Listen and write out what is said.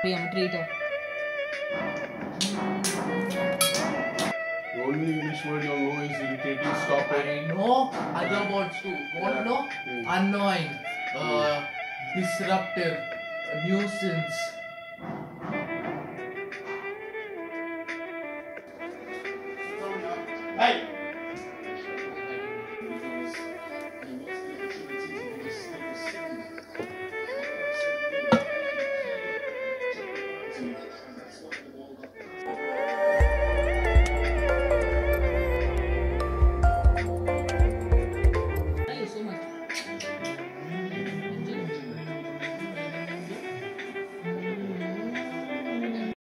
Priam, treat her. The only English word you know is irritating, stop it. I know other words too. What Yeah. no? Mm. Annoying, uh, disruptive, nuisance. Hey!